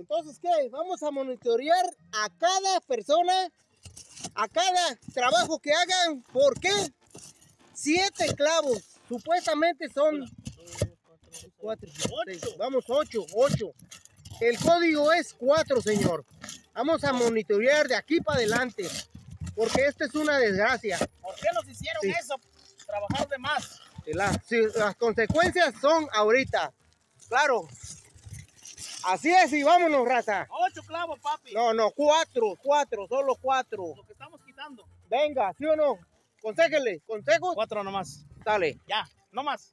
Entonces, ¿qué? Vamos a monitorear a cada persona, a cada trabajo que hagan. ¿Por qué? Siete clavos. Supuestamente son cuatro, seis, vamos, ocho, ocho. El código es cuatro, señor. Vamos a monitorear de aquí para adelante. Porque esta es una desgracia. ¿Por qué nos hicieron Sí. eso? Trabajar de más. Sí, las consecuencias son ahorita. Claro. Así es y vámonos, raza. Ocho clavos, papi. No, no, cuatro, cuatro, solo cuatro. Lo que estamos quitando. Venga, ¿sí o no? Conséguele, consejos. Cuatro nomás. Dale. Ya, no más.